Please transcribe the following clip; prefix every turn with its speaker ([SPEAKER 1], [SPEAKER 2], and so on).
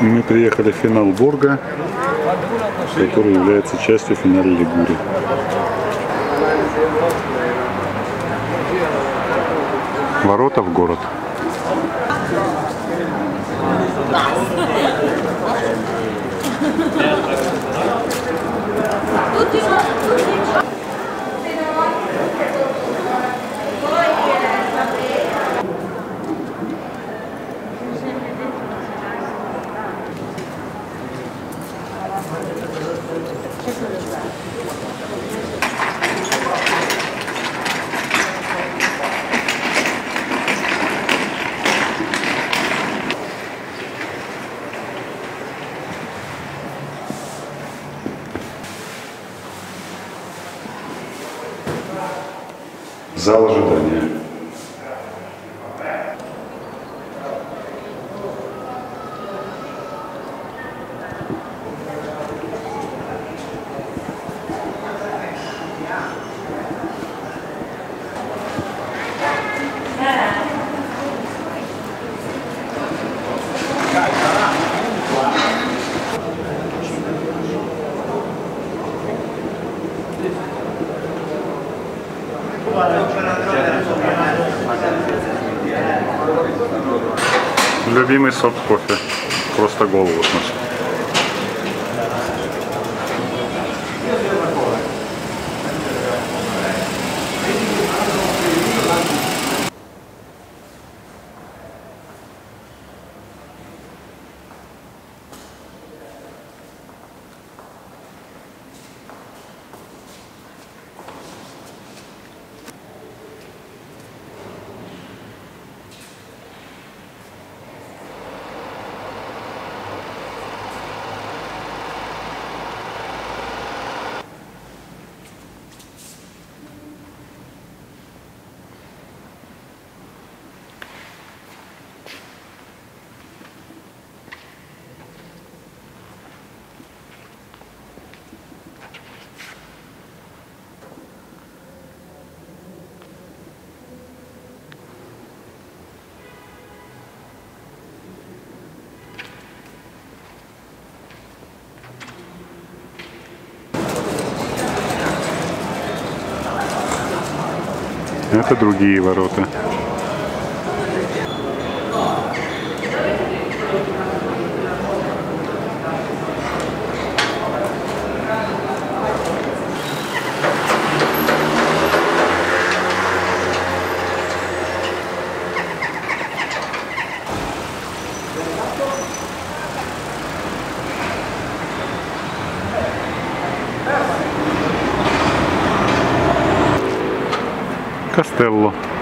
[SPEAKER 1] Мы приехали в финал Борга, который является частью финала Лигури. Ворота в город. Зал ожидания. Любимый сорт кофе. Просто голову сносит. Это другие ворота. Castello.